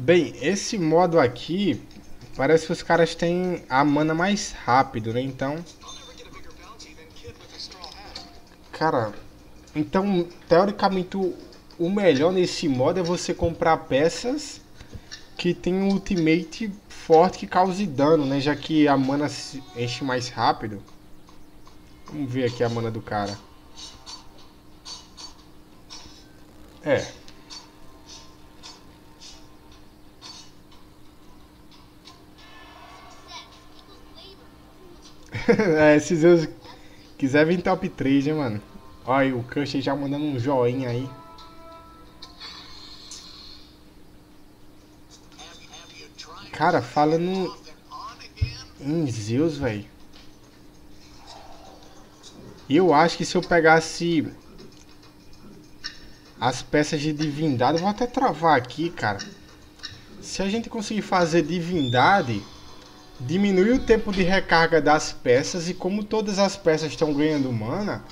Bem, esse modo aqui parece que os caras têm a mana mais rápido, né? Então, cara, então teoricamente o, melhor nesse modo é você comprar peças que tem um ultimate forte que cause dano, né? Já que a mana se enche mais rápido. Vamos ver aqui a mana do cara. É, é, se Zeus quiser vir top 3, né, mano? Olha, o Kush já mandando um joinha aí. Cara, falando em Zeus, velho. Eu acho que se eu pegasse as peças de divindade, vou até travar aqui, cara. Se a gente conseguir fazer divindade, diminui o tempo de recarga das peças e como todas as peças estão ganhando mana,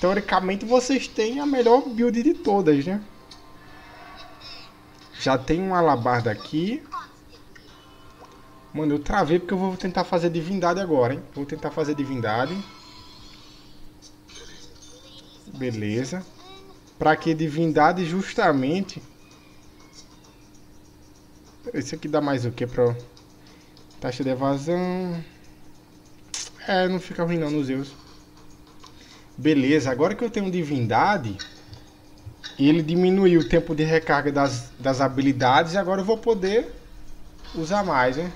teoricamente vocês têm a melhor build de todas, né? Já tem um alabarda aqui. Mano, eu travei porque eu vou tentar fazer divindade agora, hein? Vou tentar fazer divindade. Beleza. Pra que divindade justamente... Esse aqui dá mais o que pra... Taxa de evasão. É, não fica ruim não nos Zeus. Beleza, agora que eu tenho divindade, ele diminuiu o tempo de recarga das, das habilidades e agora eu vou poder usar mais, né?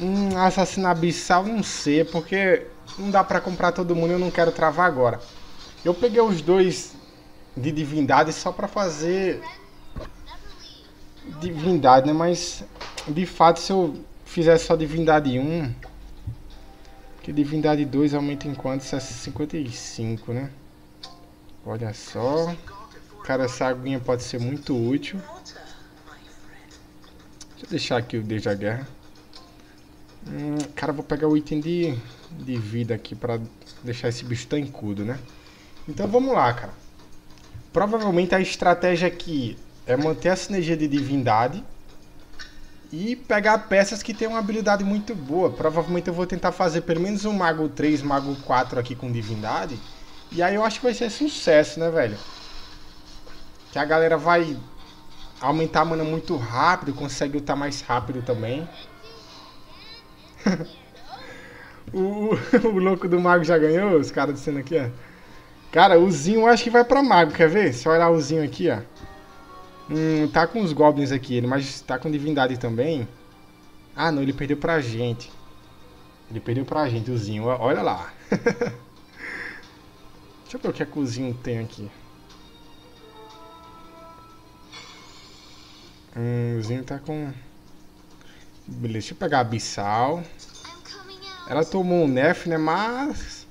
Hum, assassino abissal não sei, porque não dá pra comprar todo mundo eu não quero travar agora. Eu peguei os dois de divindade só pra fazer divindade, né? Mas de fato, se eu fizesse só divindade 1, que divindade 2 aumenta em quanto? Isso é 55, né? Olha só. Cara, essa aguinha pode ser muito útil. Deixa eu deixar aqui o Desde a Guerra. Hum, cara, vou pegar o item de, de vida aqui pra deixar esse bicho tancudo, né? Então vamos lá, cara. Provavelmente a estratégia aqui é manter a sinergia de divindade e pegar peças que tem uma habilidade muito boa. Provavelmente eu vou tentar fazer pelo menos um Mago 3, Mago 4 aqui com divindade. E aí eu acho que vai ser sucesso, né, velho? Que a galera vai aumentar a mana muito rápido, consegue lutar mais rápido também. o, o louco do mago já ganhou, os caras dizendo aqui, ó. Cara, o Zinho acho que vai pra mago, quer ver? Se olhar o Zinho aqui, ó. Hum, tá com os goblins aqui, ele, mas tá com divindade também. Ah, não, ele perdeu pra gente. Ele perdeu pra gente, o Zinho. Olha lá. Deixa eu ver o que, é que o Zinho tem aqui. Hum, o Zinho tá com... Beleza, deixa eu pegar a Abissal. Ela tomou um nerf, né? Mas...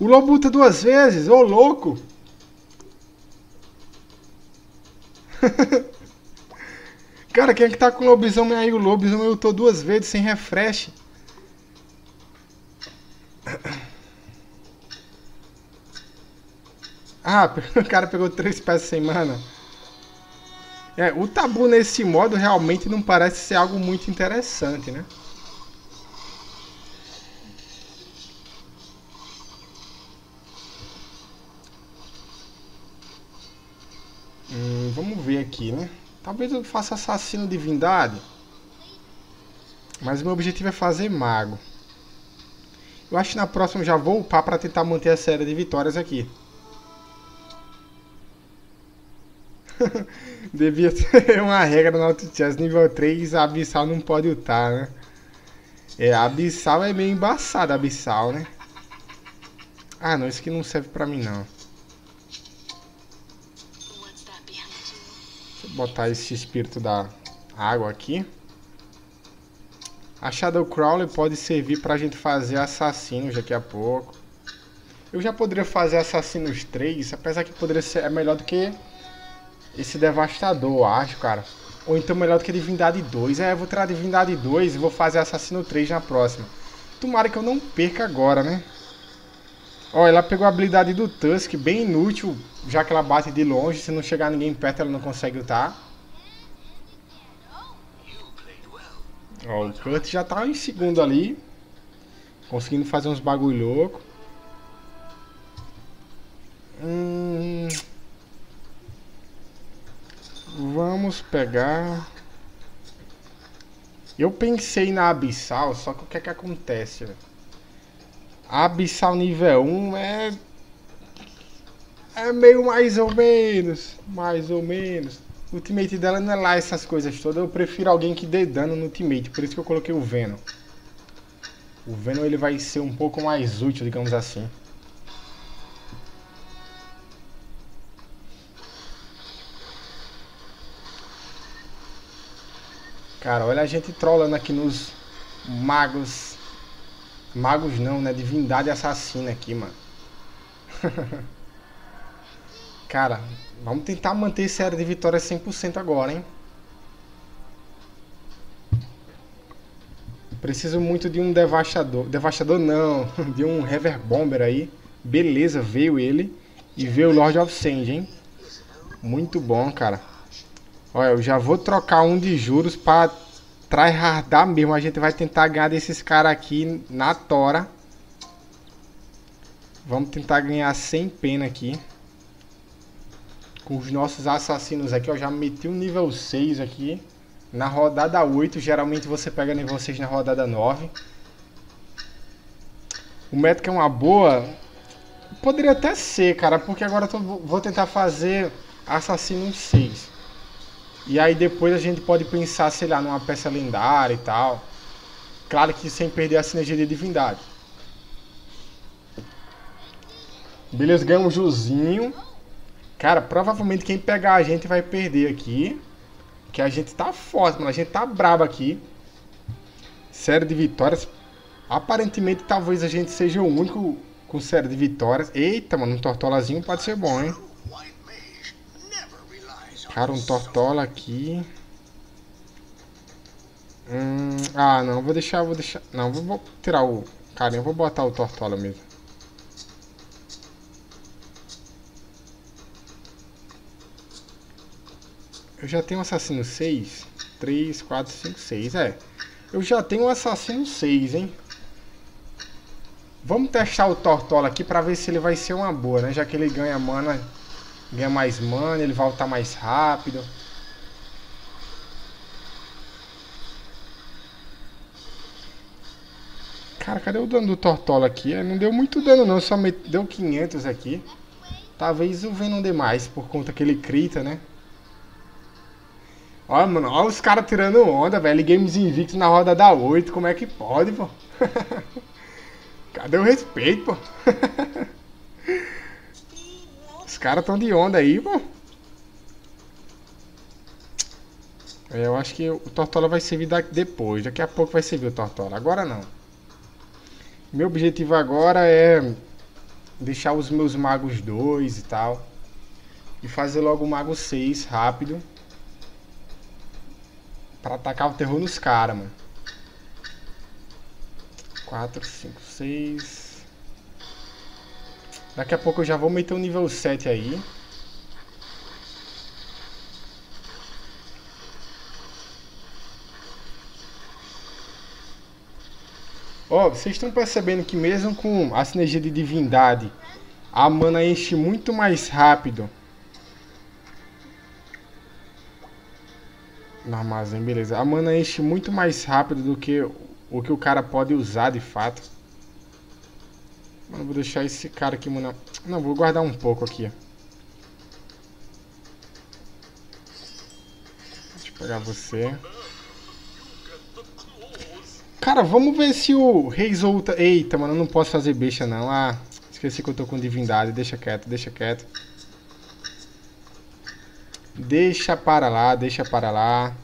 O lobo luta duas vezes, ô louco! Cara, quem é que tá com lobisomem aí? O lobisomem eu tô duas vezes sem refresh. Ah, o cara pegou três peças sem mana. É, o tabu nesse modo realmente não parece ser algo muito interessante, né? Aqui, né? Talvez eu faça assassino divindade. Mas o meu objetivo é fazer mago. Eu acho que na próxima eu já vou upar para tentar manter a série de vitórias aqui. Devia ter uma regra no Auto Chess nível 3, a Abissal não pode ultar, né? É, Abissal é meio embaçada, a Abissal, né? Ah, não, isso aqui não serve pra mim, não. Botar esse espírito da água aqui. A Shadow Crawler pode servir pra gente fazer assassinos daqui a pouco. Eu já poderia fazer Assassinos 3, apesar que poderia ser é melhor do que esse Devastador, eu acho, cara. Ou então melhor do que Divindade 2. É, eu vou tirar Divindade 2 e vou fazer Assassino 3 na próxima. Tomara que eu não perca agora, né? Ó, ela pegou a habilidade do Tusk, bem inútil, já que ela bate de longe. Se não chegar ninguém perto, ela não consegue lutar. Ó, o Kurt já tá em segundo ali. Conseguindo fazer uns bagulho louco. Hum... Vamos pegar... Eu pensei na Abissal, só que o que é que acontece? A Abissal nível 1 é... É meio mais ou menos, mais ou menos. O ultimate dela não é lá essas coisas todas, eu prefiro alguém que dê dano no ultimate, por isso que eu coloquei o Venom. O Venom ele vai ser um pouco mais útil, digamos assim. Cara, olha a gente trollando aqui nos magos. Magos não, né? Divindade assassina aqui, mano. Cara, vamos tentar manter série de vitórias 100% agora, hein? Preciso muito de um devastador. Devastador não, de um Rever Bomber aí. Beleza, veio ele. E veio o Lord of Sand, hein? Muito bom, cara. Olha, eu já vou trocar um de juros pra tryhardar mesmo. A gente vai tentar ganhar desses caras aqui na tora. Vamos tentar ganhar sem pena aqui. Os nossos assassinos aqui, eu já meti um nível 6 aqui. Na rodada 8, geralmente você pega nível 6 na rodada 9. O método é uma boa. Poderia até ser, cara, porque agora eu tô, vou tentar fazer assassino 6. E aí depois a gente pode pensar, sei lá, numa peça lendária e tal. Claro que sem perder a sinergia de divindade. Beleza, ganhamos um Juzinho. Cara, provavelmente quem pegar a gente vai perder aqui. Que a gente tá forte, mano. A gente tá brabo aqui. Série de vitórias. Aparentemente, talvez a gente seja o único com série de vitórias. Eita, mano, um tortolazinho pode ser bom, hein? Cara, um tortola aqui. Hum, ah, não, vou deixar, vou deixar... Não, vou, vou tirar o carinha, vou botar o tortola mesmo. Eu já tenho assassino 6. 3, 4, 5, 6, é. Eu já tenho assassino 6, hein. Vamos testar o Tortola aqui pra ver se ele vai ser uma boa, né? Já que ele ganha mana ganha mais mana, ele volta mais rápido. Cara, cadê o dano do Tortola aqui? É, não deu muito dano não, só deu 500 aqui. Talvez o Venom dê mais, por conta que ele crita, né? Olha, mano, os caras tirando onda, velho. Games invictos na roda da 8, como é que pode, pô? Cadê o respeito, pô? caras estão de onda aí, pô. Eu acho que o Tortola vai servir daqui, depois. Daqui a pouco vai servir o Tortola. Agora não. Meu objetivo agora é deixar os meus magos 2 e tal. E fazer logo o mago 6 rápido. Pra atacar o terror nos caras, mano. 4, 5, 6. Daqui a pouco eu já vou meter o nível 7 aí. Ó, oh, vocês estão percebendo que mesmo com a sinergia de divindade, a mana enche muito mais rápido. No armazém, beleza. A mana enche muito mais rápido do que o que o cara pode usar de fato. Mano, vou deixar esse cara aqui, mano. Não, vou guardar um pouco aqui. Deixa eu pegar você. Cara, vamos ver se o Rei Zolta... Eita, mano, eu não posso fazer besta, não. Ah, esqueci que eu tô com divindade. Deixa quieto, deixa quieto. Deixa para lá, deixa para lá.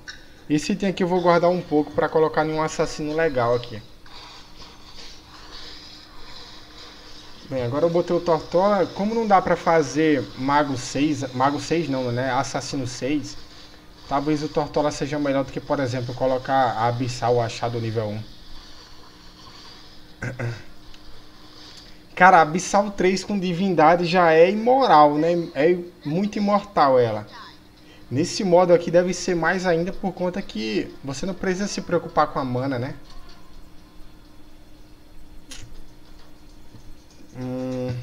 Esse item aqui eu vou guardar um pouco pra colocar em um assassino legal aqui. Bem, agora eu botei o Tortola. Como não dá pra fazer Mago 6, Mago 6 não, né? Assassino 6. Talvez o Tortola seja melhor do que, por exemplo, colocar a Abissal Achado nível 1. Cara, Abissal 3 com divindade já é imoral, né? É muito imortal ela. Nesse modo aqui deve ser mais ainda por conta que você não precisa se preocupar com a mana, né? Hum...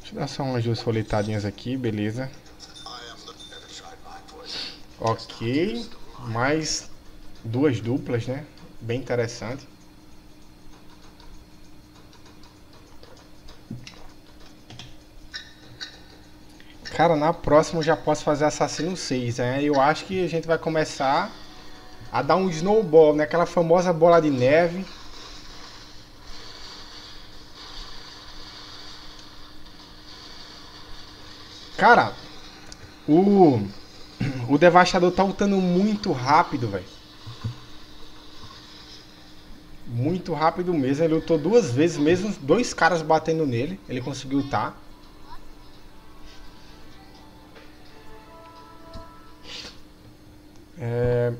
Deixa eu dar só umas duas folhetadinhas aqui, beleza. Ok, mais duas duplas, né? Bem interessante. Cara, na próxima eu já posso fazer Assassino 6, né? Eu acho que a gente vai começar a dar um snowball, né? Aquela famosa bola de neve. Cara, o, o Devastador tá lutando muito rápido, velho. Muito rápido mesmo. Ele lutou duas vezes, mesmo dois caras batendo nele. Ele conseguiu lutar. É...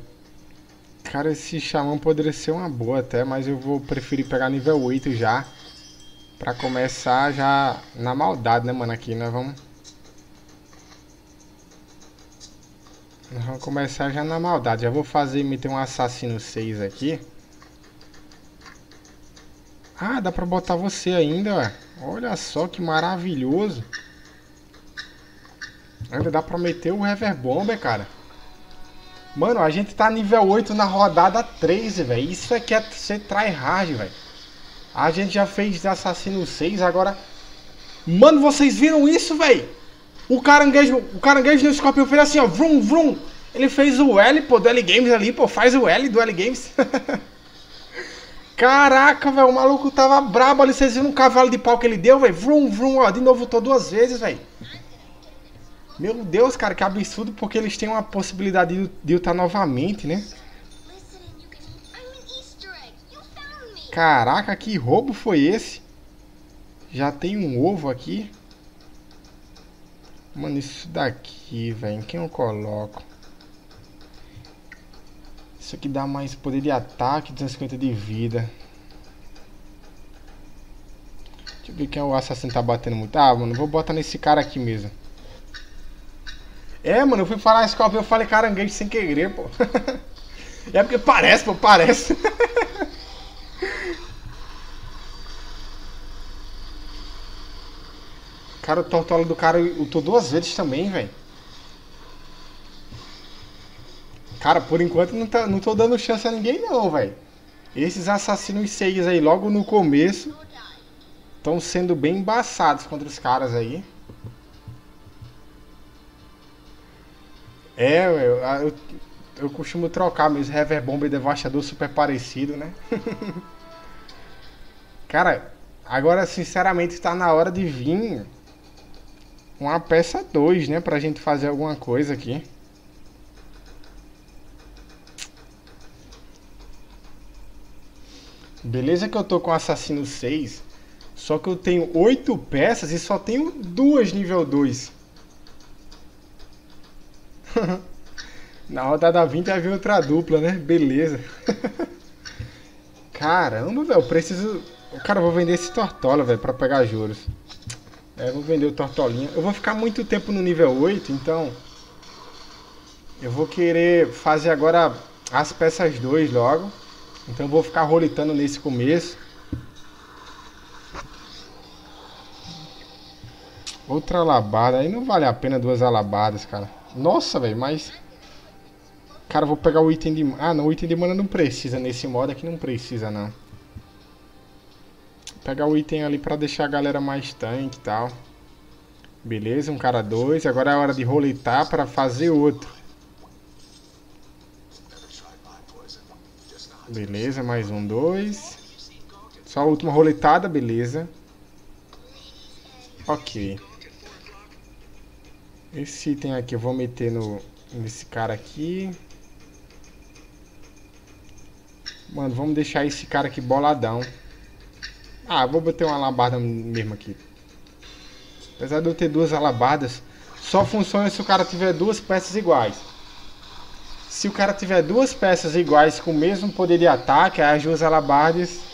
Cara, esse Xamã poderia ser uma boa até, mas eu vou preferir pegar nível 8 já. Pra começar já na maldade, né, mano? Aqui nós vamos... Nós vamos começar já na maldade. Já vou fazer, meter um assassino 6 aqui. Ah, dá pra botar você ainda, ué. Olha só que maravilhoso. Ainda dá pra meter o Rever Bomber, cara. Mano, a gente tá nível 8 na rodada 13, velho. Isso que é ser tryhard, velho. A gente já fez Assassino 6, agora... Mano, vocês viram isso, velho? O caranguejo, o caranguejo no Scorpion fez assim, ó, vrum, vrum. Ele fez o L, pô, do L Games ali, pô, faz o L do L Games. Caraca, velho, o maluco tava brabo ali, vocês viram um cavalo de pau que ele deu, velho? Vrum, vrum, ó, de novo, tô duas vezes, velho. Meu Deus, cara, que absurdo, porque eles têm uma possibilidade de, lutar novamente, né? Caraca, que roubo foi esse? Já tem um ovo aqui. Mano, isso daqui, velho. Quem eu coloco? Isso aqui dá mais poder de ataque, 250 de vida. Deixa eu ver quem é o assassino tá batendo muito. Ah, mano, vou botar nesse cara aqui mesmo. É, mano, eu fui falar Scorpion, eu falei caranguejo sem querer, pô. é porque parece, pô, parece. cara, o tortola do cara lutou duas vezes também, velho. Cara, por enquanto não, tá, não tô dando chance a ninguém não, velho. Esses assassinos seis aí, logo no começo, estão sendo bem embaçados contra os caras aí. É, eu, eu, eu costumo trocar meus Rever Bomb e Devastador super parecido, né? Cara, agora sinceramente está na hora de vir uma peça 2, né? Pra gente fazer alguma coisa aqui. Beleza que eu tô com Assassino 6, só que eu tenho 8 peças e só tenho duas nível 2. Na rodada 20 vai vir outra dupla, né? Beleza. Caramba, velho, preciso... Cara, eu vou vender esse Tortola, velho, pra pegar juros. É, vou vender o Tortolinha. Eu vou ficar muito tempo no nível 8, então... Eu vou querer fazer agora as peças 2 logo. Então eu vou ficar rolitando nesse começo. Outra alabarda. Aí não vale a pena duas alabardas, cara. Nossa, velho, mas... Cara, vou pegar o item de... Ah, não, o item de mana não precisa nesse modo aqui, não precisa, não. Vou pegar o item ali pra deixar a galera mais tanque e tal. Beleza, um cara dois. Agora é hora de roletar pra fazer outro. Beleza, mais um, dois. Só a última roletada, beleza. Ok. Esse item aqui eu vou meter no, nesse cara aqui. Mano, vamos deixar esse cara aqui boladão. Ah, vou botar uma alabarda mesmo aqui. Apesar de eu ter duas alabardas, só funciona se o cara tiver duas peças iguais. Se o cara tiver duas peças iguais com o mesmo poder de ataque, as duas alabardas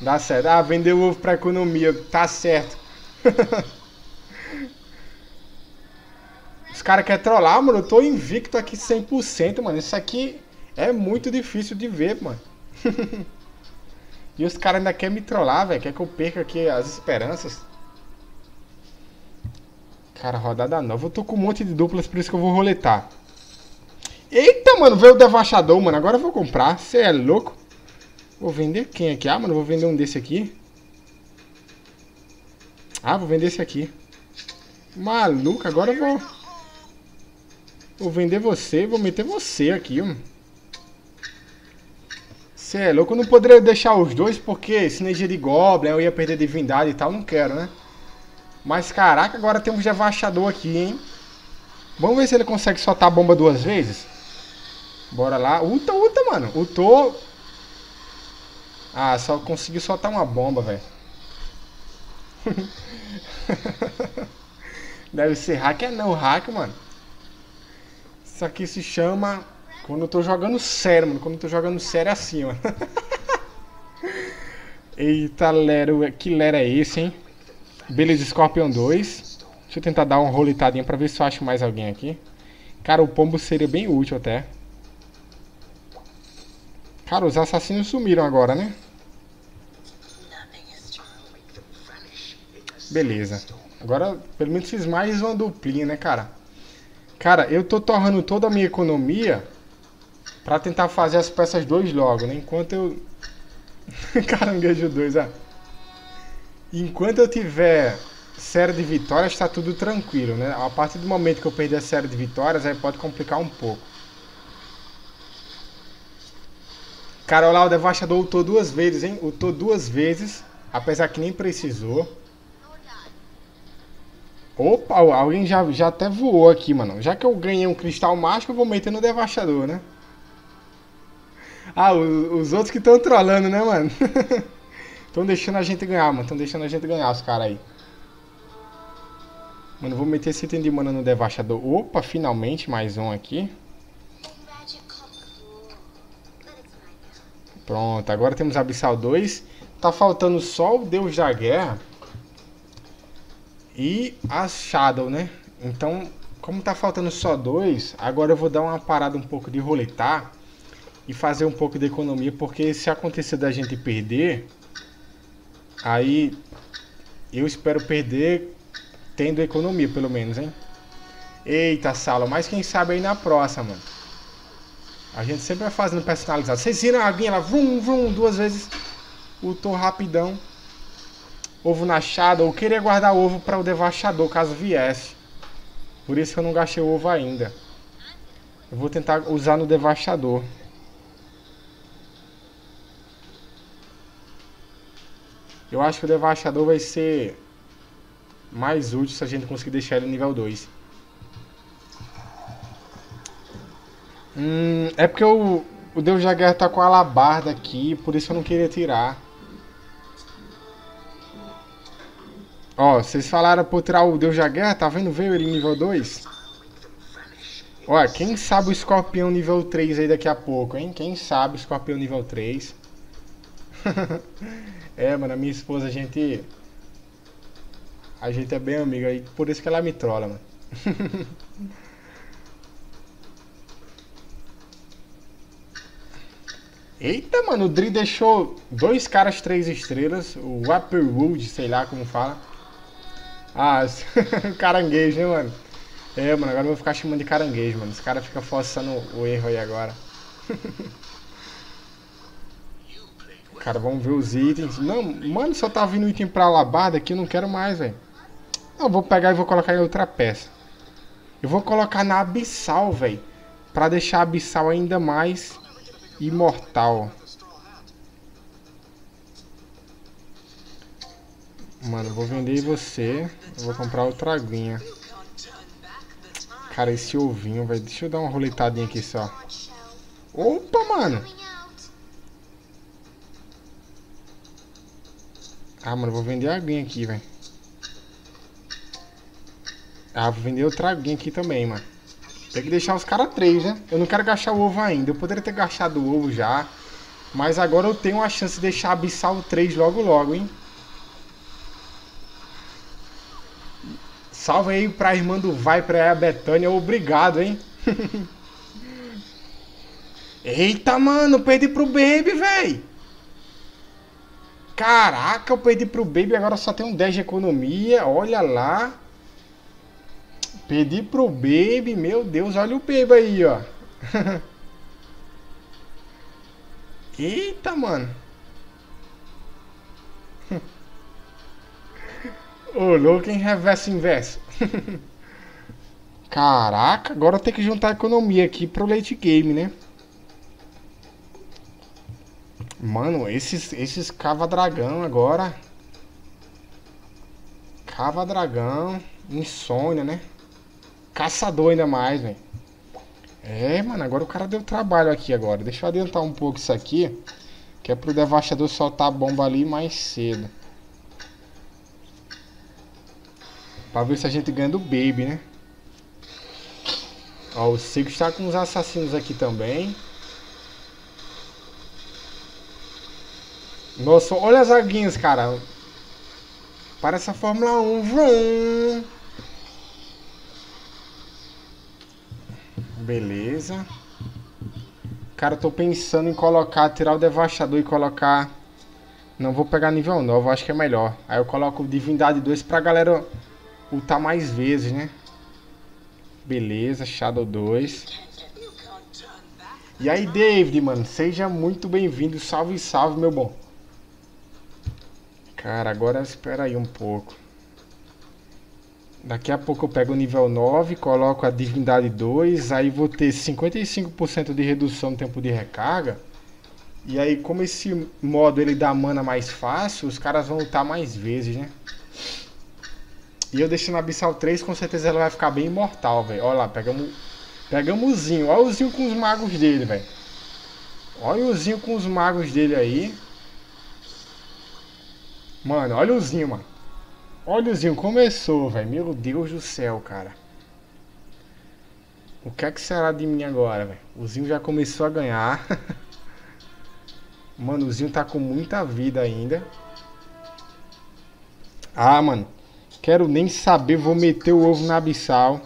Dá certo. Ah, vender o ovo pra economia. Tá certo. Os caras querem trollar, mano. Eu tô invicto aqui 100%, mano. Isso aqui é muito difícil de ver, mano. e os caras ainda querem me trollar, velho. Quer que eu perca aqui as esperanças. Cara, rodada nova. Eu tô com um monte de duplas, por isso que eu vou roletar. Eita, mano. Veio o Devastador, mano. Agora eu vou comprar. Você é louco? Vou vender quem aqui? Ah, mano, vou vender um desse aqui. Ah, vou vender esse aqui. Maluco, agora eu vou... Vou vender você, vou meter você aqui, mano. Cê é louco, eu não poderia deixar os dois porque sinergia de Goblin, eu ia perder divindade e tal, não quero, né? Mas caraca, agora temos devastador aqui, hein? Vamos ver se ele consegue soltar a bomba duas vezes. Bora lá. Uta, uta, mano. Utou. Ah, só conseguiu soltar uma bomba, velho. Deve ser hack, é não, hack, mano. Isso aqui se chama... Quando eu tô jogando sério, mano. Quando eu tô jogando sério é assim, mano. Eita, Lero. Que Lero é esse, hein? Beleza, Scorpion 2. Deixa eu tentar dar uma roletadinha pra ver se eu acho mais alguém aqui. Cara, o pombo seria bem útil até. Cara, os assassinos sumiram agora, né? Beleza. Agora, pelo menos fiz mais uma duplinha, né, cara? Cara, eu tô torrando toda a minha economia pra tentar fazer as peças 2 logo, né? Enquanto eu... Caranguejo 2, ah. Enquanto eu tiver série de vitórias, tá tudo tranquilo, né? A partir do momento que eu perder a série de vitórias, aí pode complicar um pouco. Cara, olha lá, o Devastador ultou duas vezes, hein? Ultou duas vezes, apesar que nem precisou. Opa, alguém já, já até voou aqui, mano. Já que eu ganhei um cristal mágico, eu vou meter no devastador, né? Ah, os, os outros que estão trollando, né, mano? Estão deixando a gente ganhar, mano. Estão deixando a gente ganhar, os caras aí. Mano, vou meter esse item de mana no devastador. Opa, finalmente mais um aqui. Pronto, agora temos Abissal 2. Tá faltando só o Deus da Guerra e a Shadow, né? Então, como tá faltando só dois, agora eu vou dar uma parada um pouco de roletar e fazer um pouco de economia, porque se acontecer da gente perder, aí eu espero perder tendo economia, pelo menos, hein? Eita, sala, mas quem sabe aí na próxima, mano. A gente sempre vai fazendo personalizado. Vocês viram a aguinha lá, vrum, vrum, duas vezes. Ultou rapidão ovo na chada, ou queria guardar ovo para o devastador caso viesse. Por isso que eu não gastei o ovo ainda. Eu vou tentar usar no devastador. Eu acho que o devastador vai ser mais útil se a gente conseguir deixar ele nível 2. Hum, é porque o, o Deus da Guerra tá com a alabarda aqui, por isso eu não queria tirar. Ó, vocês falaram por tirar o Deus da Guerra, tá vendo? Veio ele nível 2. Ó, quem sabe o escorpião nível 3 aí daqui a pouco, hein? Quem sabe o escorpião nível 3. é, mano, a minha esposa, a gente... A gente é bem amiga aí, por isso que ela me trola, mano. Eita, mano, o Dri deixou dois caras três estrelas, o Upperwood, sei lá como fala. Ah, caranguejo, né, mano? É, mano, agora eu vou ficar chamando de caranguejo, mano. Os caras ficam forçando o erro aí agora. Cara, vamos ver os itens. Não, mano, só tá vindo item pra labarda aqui, eu não quero mais, velho. Eu vou pegar e vou colocar em outra peça. Eu vou colocar na abissal, velho. Pra deixar a abissal ainda mais imortal. Mano, eu vou vender você. Eu vou comprar outra aguinha. Cara, esse ovinho, velho. Deixa eu dar uma roletadinha aqui só. Opa, mano. Ah, mano, vou vender a aguinha aqui, velho. Ah, vou vender outra aguinha aqui também, mano. Tem que deixar os caras três, né? Eu não quero gastar o ovo ainda. Eu poderia ter gastado o ovo já. Mas agora eu tenho a chance de deixar Abissal 3 logo logo, hein? Salve aí pra irmã do Viper, a Betânia. Obrigado, hein? Eita, mano, perdi pro Baby, véi. Caraca, eu perdi pro Baby, agora só tem um 10 de economia. Olha lá. Perdi pro Baby, meu Deus, olha o Baby aí, ó. Eita, mano. Ô, louco em reverso inverso. Caraca, agora tem que juntar a economia aqui pro late game, né? Mano, esses, esses cava-dragão agora. Cava-dragão. Insônia, né? Caçador ainda mais, velho. É, mano, agora o cara deu trabalho aqui agora. Deixa eu adiantar um pouco isso aqui. Que é pro devastador soltar a bomba ali mais cedo. Pra ver se a gente ganha do Baby, né? Ó, o Sigo está com os assassinos aqui também. Nossa, olha as aguinhas, cara. Parece a Fórmula 1. Vroom. Beleza. Cara, eu tô pensando em colocar, tirar o Devastador e colocar... Não vou pegar nível 9, acho que é melhor. Aí eu coloco Divindade 2 pra galera ultar mais vezes, né? Beleza, Shadow 2. E aí, David, mano, seja muito bem-vindo. Salve, salve, meu bom. Cara, agora espera aí um pouco. Daqui a pouco eu pego o nível 9, coloco a divindade 2, aí vou ter 55% de redução no tempo de recarga. E aí, como esse modo ele dá mana mais fácil, os caras vão lutar mais vezes, né? E eu deixando a Abissal 3, com certeza ela vai ficar bem imortal, velho. Olha lá, pegamos, pegamos o Zinho. Olha o Zinho com os magos dele, velho. Olha o Zinho com os magos dele aí. Mano, olha o Zinho, mano. Olha o Zinho, começou, velho. Meu Deus do céu, cara. O que é que será de mim agora, velho? O Zinho já começou a ganhar. mano, o Zinho tá com muita vida ainda. Ah, mano. Quero nem saber, vou meter o ovo na abissal.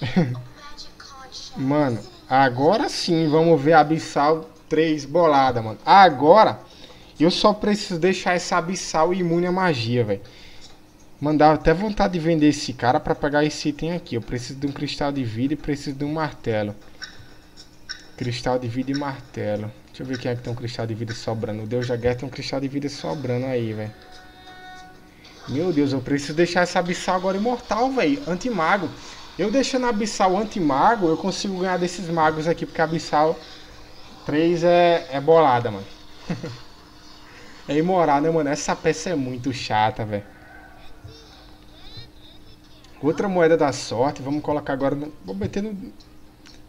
mano, agora sim vamos ver a abissal 3 bolada, mano. Agora eu só preciso deixar essa abissal imune à magia, velho. Mandar até vontade de vender esse cara pra pegar esse item aqui. Eu preciso de um cristal de vida e preciso de um martelo. Cristal de vida e martelo. Deixa eu ver quem é que tem um cristal de vida sobrando. O Deus da Guerra tem um cristal de vida sobrando aí, velho. Meu Deus, eu preciso deixar essa abissal agora imortal, velho. Antimago. Eu deixando a abissal antimago, eu consigo ganhar desses magos aqui, porque a abissal 3 é, é bolada, mano. é imoral, né, mano? Essa peça é muito chata, velho. Outra moeda da sorte, vamos colocar agora no... Vou meter no...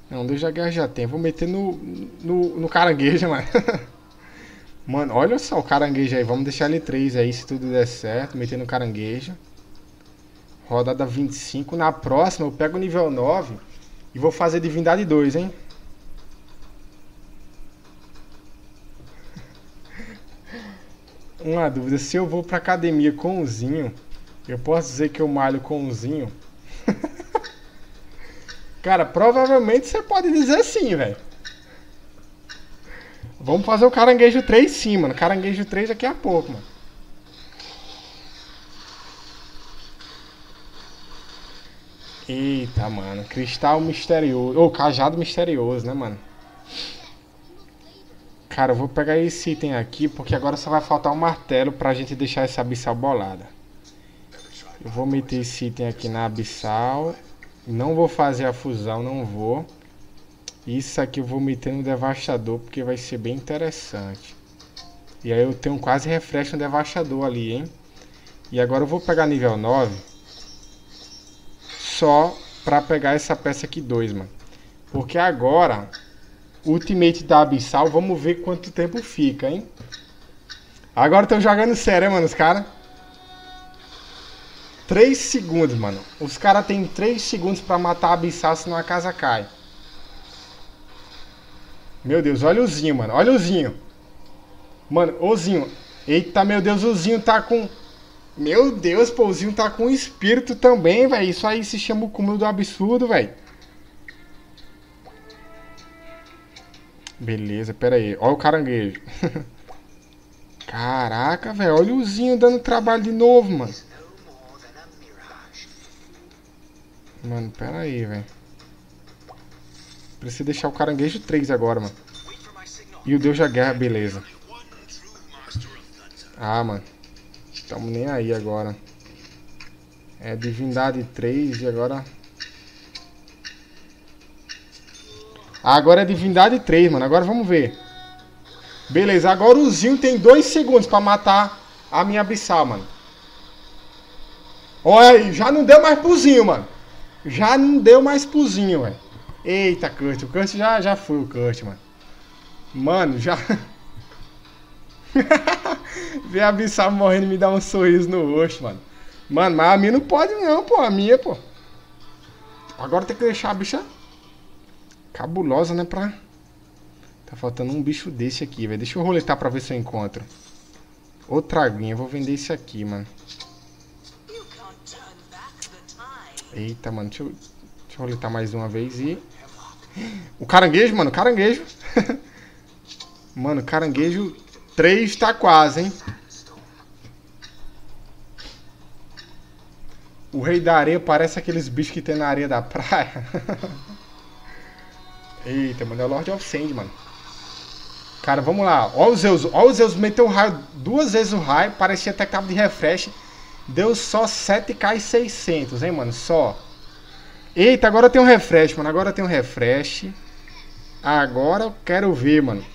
Não, Deus da Guerra já tem. Vou meter no, no, no caranguejo, mano. Mano, olha só o caranguejo aí. Vamos deixar ele 3 aí, se tudo der certo. Metendo caranguejo. Rodada 25. Na próxima eu pego o nível 9 e vou fazer divindade 2, hein? Uma dúvida, se eu vou pra academia com o Zinho, eu posso dizer que eu malho com o Zinho? Cara, provavelmente você pode dizer sim, velho. Vamos fazer o caranguejo 3 sim, mano. Caranguejo 3 daqui a pouco, mano. Eita, mano. Cristal misterioso. Ou oh, cajado misterioso, né, mano? Cara, eu vou pegar esse item aqui, porque agora só vai faltar um martelo pra gente deixar essa abissal bolada. Eu vou meter esse item aqui na abissal. Não vou fazer a fusão, não vou. Isso aqui eu vou meter no Devastador porque vai ser bem interessante. E aí eu tenho quase refresh no Devastador ali, hein? E agora eu vou pegar nível 9 só pra pegar essa peça aqui 2, mano. Porque agora, Ultimate da Abissal, vamos ver quanto tempo fica, hein? Agora estão jogando sério, hein, mano, os caras. 3 segundos, mano. Os caras têm 3 segundos pra matar a Abissal senão a casa cai. Meu Deus, olha o Zinho, mano. Olha o Zinho. Mano, o Zinho. Eita, meu Deus, o Zinho tá com... Meu Deus, pô, o Zinho tá com espírito também, velho. Isso aí se chama o cúmulo do absurdo, velho. Beleza, pera aí. Olha o caranguejo. Caraca, velho. Olha o Zinho dando trabalho de novo, mano. Mano, pera aí, velho. Preciso deixar o caranguejo 3 agora, mano. E o Deus da Guerra, beleza. Ah, mano. Tamo nem aí agora. É Divindade 3 e agora... Ah, agora é Divindade 3, mano. Agora vamos ver. Beleza, agora o Zinho tem 2 segundos pra matar a minha abissal, mano. Olha aí, já não deu mais pro Zinho, mano. Já não deu mais pro Zinho, velho. Eita, Kurt. O Kurt já, já foi o Kurt, mano. Mano, já... Ver a Abissal morrendo me dá um sorriso no rosto, mano. Mano, mas a minha não pode não, pô. A minha, pô. Agora tem que deixar a bicha cabulosa, né, pra... Tá faltando um bicho desse aqui, velho. Deixa eu roletar pra ver se eu encontro. Outra aguinha. Vou vender esse aqui, mano. Eita, mano. Deixa eu, deixa eu roletar mais uma vez e... O caranguejo, mano. Caranguejo. mano, caranguejo 3 tá quase, hein? O rei da areia parece aqueles bichos que tem na areia da praia. Eita, mano, é o Lord of Sand, mano. Cara, vamos lá. Ó os Zeus. Ó os Zeus meteu o raio duas vezes o raio. Parecia até que tava de refresh. Deu só 7k e 600, hein, mano? Só. Eita, agora tem um refresh, mano. Agora tem um refresh. Agora eu quero ver, mano.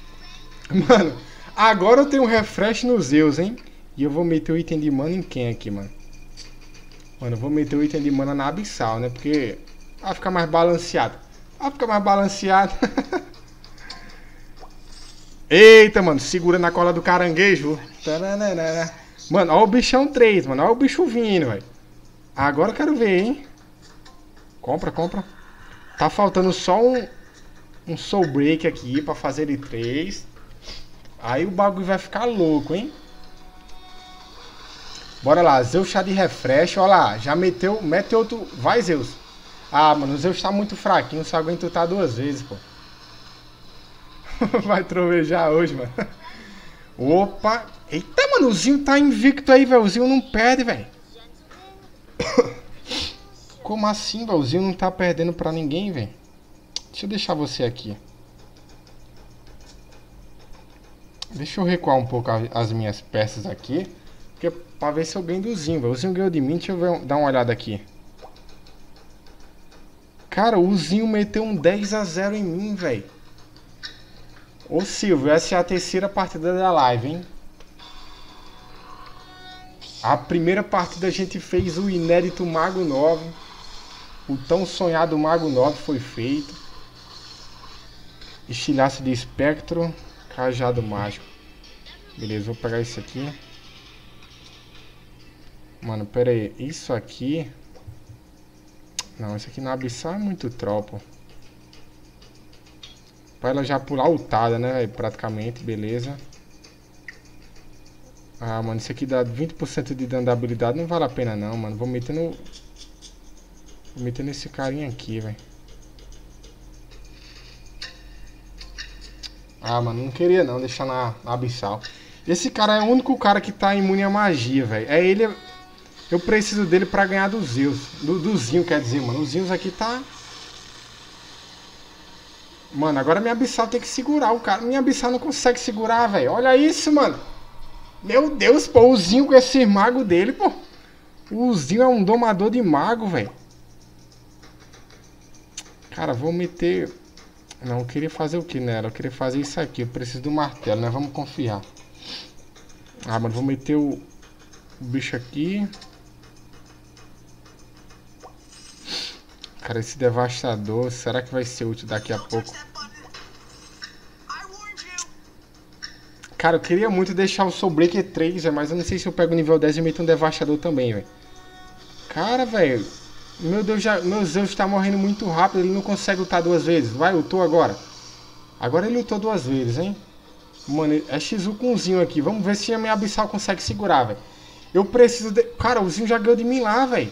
Mano, Agora eu tenho um refresh nos Zeus, hein? E eu vou meter o item de mana em quem aqui, mano? Mano, eu vou meter o item de mana na Abissal, né? Porque vai ficar mais balanceado. Vai ficar mais balanceado. Eita, mano. Segura na cola do caranguejo. Mano, ó o bichão 3, mano. Ó o bicho vindo, velho. Agora eu quero ver, hein? Compra, compra. Tá faltando só um, um soul break aqui pra fazer ele 3. Aí o bagulho vai ficar louco, hein? Bora lá, Zeus chá de refresh, olha lá, já meteu, mete outro, vai Zeus. Ah, mano, o Zeus tá muito fraquinho, só aguenta lutar duas vezes, pô. vai trovejar hoje, mano. Opa, eita, mano, o Zinho tá invicto aí, velho, o Zinho não perde, velho. Como assim, velho, o Zinho não tá perdendo pra ninguém, velho. Deixa eu deixar você aqui. Deixa eu recuar um pouco as minhas peças aqui. Porque pra ver se eu ganho do Zinho. O Zinho ganhou de mim. Deixa eu dar uma olhada aqui. Cara, o Zinho meteu um 10 a 0 em mim, velho. Ô Silvio, essa é a terceira partida da live, hein? A primeira partida a gente fez o inédito Mago 9. O tão sonhado Mago 9 foi feito. Estilhaço de espectro. Cajado mágico. Beleza, vou pegar isso aqui. Mano, pera aí. Isso aqui... Não, isso aqui na Abissal é muito tropa. Pra ela já pular ultada, né, praticamente, beleza. Ah, mano, isso aqui dá 20% de dano da habilidade. Não vale a pena não, mano. Vou meter no... Vou meter nesse carinha aqui, velho. Ah, mano, não queria não deixar na, na abissal. Esse cara é o único cara que tá imune à magia, velho. É ele. Eu preciso dele pra ganhar dos Zeus. Do, do Zinho, quer dizer, mano. Os Zinhos aqui tá. Mano, agora minha abissal tem que segurar o cara. Minha abissal não consegue segurar, velho. Olha isso, mano. Meu Deus, pô. O Zinho com esse mago dele, pô. O Zinho é um domador de mago, velho. Cara, vou meter não, eu queria fazer o que nela? Eu queria fazer isso aqui. Eu preciso do martelo, né? Vamos confiar. Ah, mas vou meter o, o bicho aqui. Cara, esse devastador, será que vai ser útil daqui a pouco? Cara, eu queria muito deixar o Soul Breaker 3, mas eu não sei se eu pego o nível 10 e meto um devastador também, velho. Cara, velho, meu Deus, já, meu Zeus está morrendo muito rápido, ele não consegue lutar duas vezes. Vai, lutou agora. Agora ele lutou duas vezes, hein? Mano, é X1 com o Zinho aqui. Vamos ver se a minha Abissal consegue segurar, velho. Eu preciso de... Cara, o Zinho já ganhou de mim lá, velho.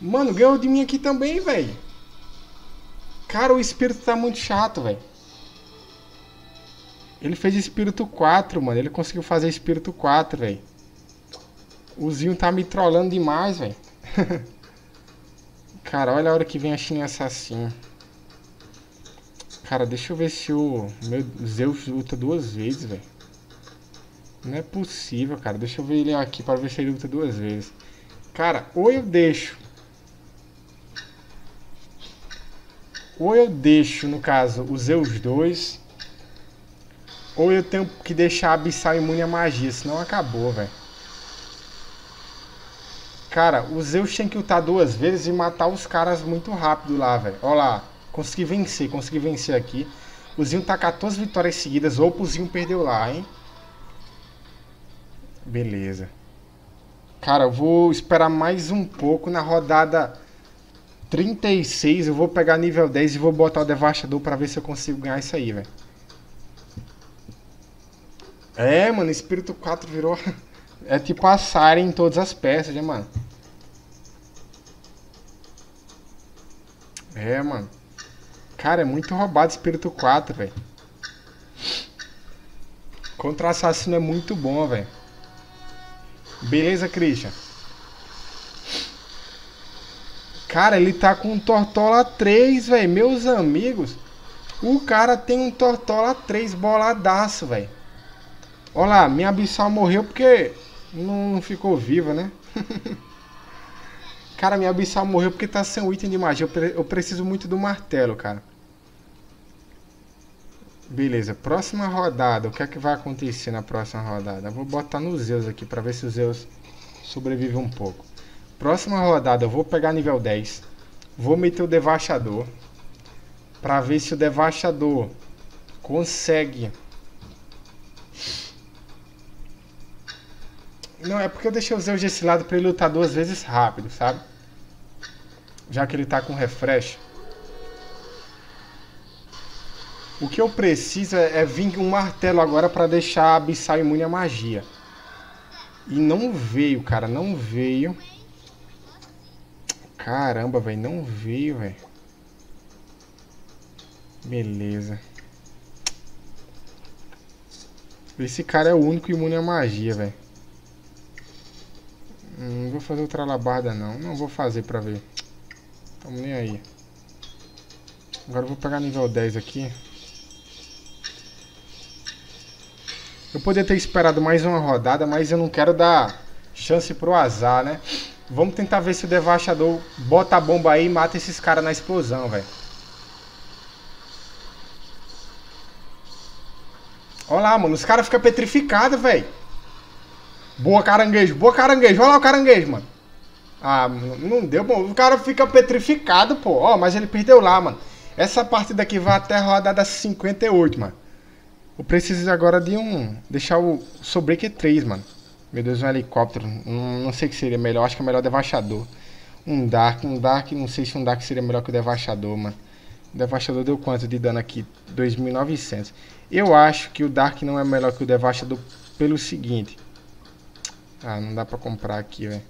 Mano, ganhou de mim aqui também, velho. Cara, o espírito tá muito chato, velho. Ele fez espírito 4, mano. Ele conseguiu fazer espírito 4, velho. O Zinho tá me trollando demais, velho. Cara, olha a hora que vem a China assassina. Cara, deixa eu ver se o meu Zeus luta duas vezes, velho. Não é possível, cara. Deixa eu ver ele aqui para ver se ele luta duas vezes. Cara, ou eu deixo. Ou eu deixo, no caso, o Zeus 2. Ou eu tenho que deixar a Abissal imune à magia, senão acabou, velho. Cara, o Zeus tinha que lutar duas vezes e matar os caras muito rápido lá, velho. Olha lá. Consegui vencer, consegui vencer aqui. O Zinho tá 14 vitórias seguidas. Ou o Zinho perdeu lá, hein? Beleza. Cara, eu vou esperar mais um pouco na rodada 36. Eu vou pegar nível 10 e vou botar o Devastador pra ver se eu consigo ganhar isso aí, velho. É, mano, Espírito 4 virou... É tipo a Sara em todas as peças, né, mano? É, mano. Cara, é muito roubado Espírito 4, velho. Contra assassino é muito bom, velho. Beleza, Christian? Cara, ele tá com um Tortola 3, velho. Meus amigos. O cara tem um Tortola 3 boladaço, velho. Olha lá, minha Abissal morreu porque não ficou viva, né? cara, minha Abissal morreu porque tá sem o item de magia. Eu, pre eu preciso muito do martelo, cara. Beleza, próxima rodada. O que é que vai acontecer na próxima rodada? Eu vou botar no Zeus aqui para ver se o Zeus sobrevive um pouco. Próxima rodada eu vou pegar nível 10. Vou meter o Devastador. Para ver se o Devastador consegue Não, é porque eu deixei o Zeus desse lado pra ele lutar duas vezes rápido, sabe? Já que ele tá com refresh. O que eu preciso é, é vir um martelo agora pra deixar a Abissal imune à magia. E não veio, cara, não veio. Caramba, velho, não veio, velho. Beleza. Esse cara é o único imune à magia, velho. Não vou fazer outra labarda não. Não vou fazer pra ver. Tamo nem aí. Agora eu vou pegar nível 10 aqui. Eu poderia ter esperado mais uma rodada, mas eu não quero dar chance pro azar, né? Vamos tentar ver se o Devastador bota a bomba aí e mata esses caras na explosão, velho. Olha lá, mano. Os caras ficam petrificados, velho. Boa caranguejo, boa caranguejo. Olha lá o caranguejo, mano. Ah, não deu bom. O cara fica petrificado, pô. Ó, mas ele perdeu lá, mano. Essa partida aqui vai até a rodada 58, mano. Eu preciso agora de um... Deixar o Soulbreaker 3, mano. Meu Deus, um helicóptero. Não, não sei o que seria melhor. Acho que é melhor o Devastador. Um Dark. Um Dark, não sei se um Dark seria melhor que o Devastador, mano. O Devastador deu quanto de dano aqui? 2.900. Eu acho que o Dark não é melhor que o Devastador pelo seguinte. Ah, não dá pra comprar aqui, velho.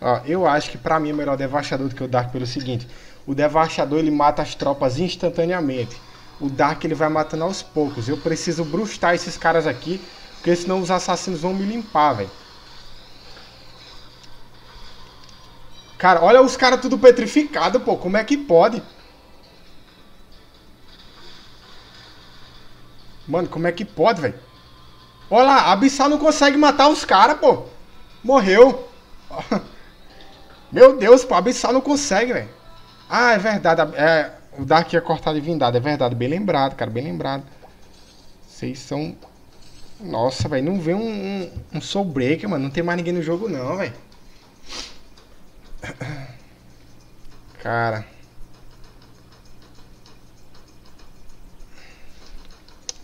Ó, eu acho que pra mim é melhor o Devastador do que o Dark pelo seguinte. O Devastador, ele mata as tropas instantaneamente. O Dark, ele vai matando aos poucos. Eu preciso brustar esses caras aqui, porque senão os assassinos vão me limpar, velho. Cara, olha os caras tudo petrificado, pô. Como é que pode? Mano, como é que pode, velho? Olha lá, Abissal não consegue matar os caras, pô. Morreu. Meu Deus, a Abissal não consegue, velho. Ah, é verdade. É, o Dark ia cortar a divindade, é verdade. Bem lembrado, cara, bem lembrado. Vocês são... Nossa, velho, não vê um, um, um Soul Breaker, mano. Não tem mais ninguém no jogo, não, velho. Cara...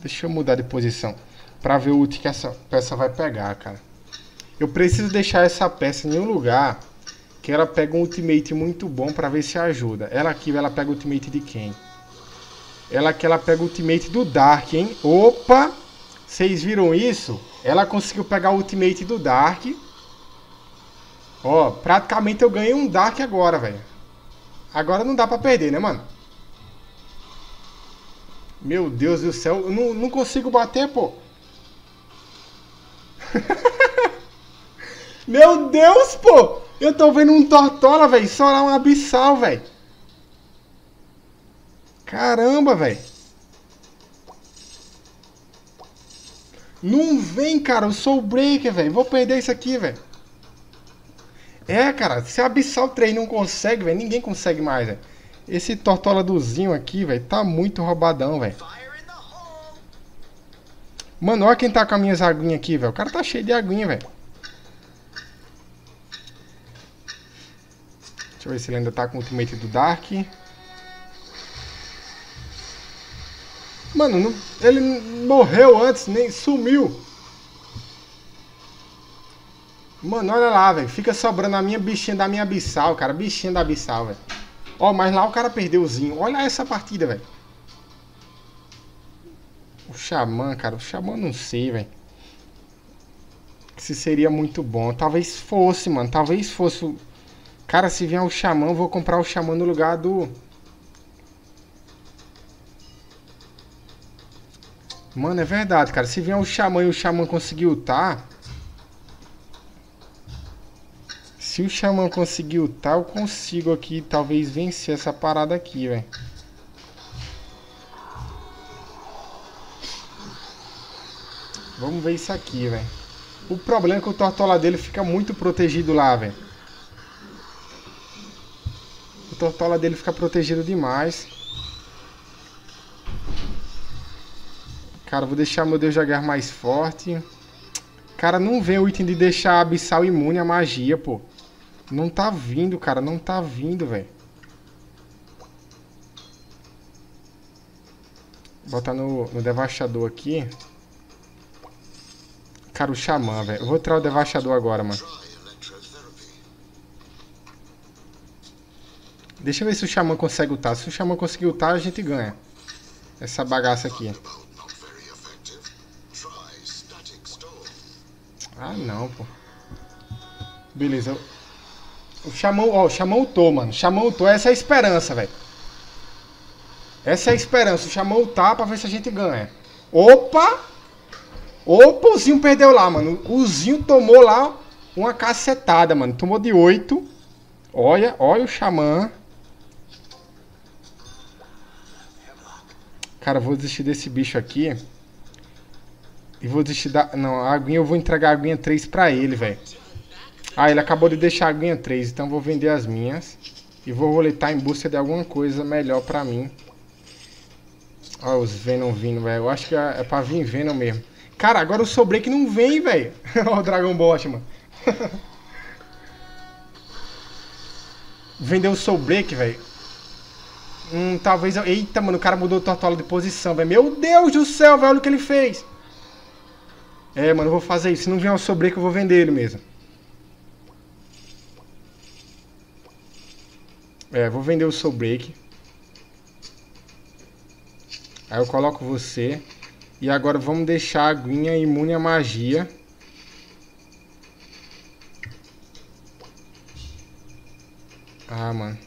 Deixa eu mudar de posição. Pra ver o ult que essa peça vai pegar, cara. Eu preciso deixar essa peça em um lugar que ela pega um ultimate muito bom para ver se ajuda. Ela aqui, ela pega o ultimate de quem? ela que ela pega o ultimate do Dark, hein? Opa! Vocês viram isso? Ela conseguiu pegar o ultimate do Dark. Ó, praticamente eu ganhei um Dark agora, velho. Agora não dá pra perder, né, mano? Meu Deus do céu, eu não, não consigo bater, pô. Meu Deus, pô! Eu tô vendo um Tortola, velho. Só lá um abissal, velho. Caramba, velho. Não vem, cara. Eu sou o Breaker, velho. Vou perder isso aqui, velho. É, cara. Se Abissal 3 não consegue, velho, ninguém consegue mais, velho. Esse Tortola dozinho aqui, velho, tá muito roubadão, velho. Mano, olha quem tá com as minhas aguinhas aqui, velho. O cara tá cheio de aguinha, velho. Deixa eu ver se ele ainda tá com o ultimate do Dark. Mano, não, ele morreu antes, nem sumiu. Mano, olha lá, velho. Fica sobrando a minha bichinha da minha abissal, cara. Bichinha da abissal, velho. Ó, mas lá o cara perdeu o zinho. Olha essa partida, velho. O Xamã, cara. O Xamã não sei, velho. Se seria muito bom. Talvez fosse, mano. Talvez fosse. Cara, se vier o Xamã, vou comprar o Xamã no lugar do... Mano, é verdade, cara. Se vier o Xamã e o Xamã conseguir ultar... Se o Xamã conseguir ultar, eu consigo aqui, talvez, vencer essa parada aqui, velho. Vamos ver isso aqui, velho. O problema é que o Tortola dele fica muito protegido lá, velho. Tortola dele fica protegido demais. Cara, vou deixar meu Deus da Guerra mais forte. Cara, não vem o item de deixar a Abissal imune à magia, pô. Não tá vindo, cara. Não tá vindo, velho. Botar no, no Devastador aqui. Cara, o Xamã, velho. Eu vou tirar o Devastador agora, mano. Deixa eu ver se o Xamã consegue ultar. Se o Xamã conseguir ultar, a gente ganha. Essa bagaça aqui. Ah, não, pô. Beleza. O Xamã, ó, o Xamã ultou, mano. O Xamã ultou. Essa é a esperança, velho. Essa é a esperança. O Xamã ultar pra ver se a gente ganha. Opa! Opa, o Zinho perdeu lá, mano. O Zinho tomou lá uma cacetada, mano. Tomou de 8. Olha, olha o Xamã. Cara, vou desistir desse bicho aqui. E vou desistir da... Não, a aguinha eu vou entregar a aguinha 3 pra ele, velho. Ah, ele acabou de deixar a aguinha 3, então vou vender as minhas. E vou roletar em busca de alguma coisa melhor pra mim. Olha os Venom vindo, velho. Eu acho que é, é pra vir Venom mesmo. Cara, agora o Soul Break não vem, velho. Olha o Dragon Bot, mano. Vendeu o Soul Break, velho. Hum, talvez... Eu... Eita, mano, o cara mudou o Tortola de posição, velho. Meu Deus do céu, velho, olha o que ele fez. É, mano, eu vou fazer isso. Se não vier Soul Break, eu vou vender ele mesmo. É, vou vender o Soul Break. Aí eu coloco você. E agora vamos deixar a aguinha imune à magia. Ah, mano.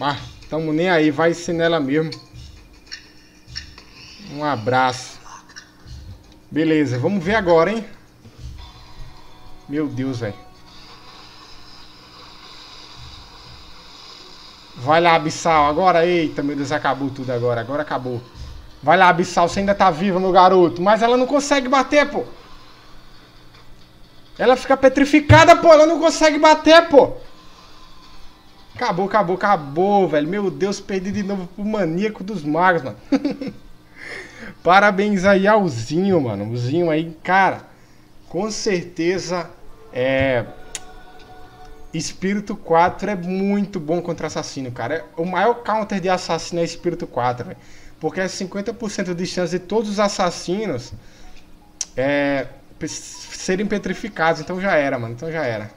Ah, tamo nem aí. Vai ser nela mesmo. Um abraço. Beleza, vamos ver agora, hein? Meu Deus, velho. Vai lá, Abissal. Agora, eita, meu Deus, acabou tudo agora. Agora acabou. Vai lá, Abissal, você ainda tá viva, meu garoto. Mas ela não consegue bater, pô. Ela fica petrificada, pô. Ela não consegue bater, pô. Acabou, acabou, acabou, velho. Meu Deus, perdi de novo pro maníaco dos magos, mano. Parabéns aí ao Zinho, mano. O Zinho aí, cara, com certeza é. Espírito 4 é muito bom contra assassino, cara. É, o maior counter de assassino é Espírito 4, véio. Porque é 50% de chance de todos os assassinos é, serem petrificados. Então já era, mano. Então já era.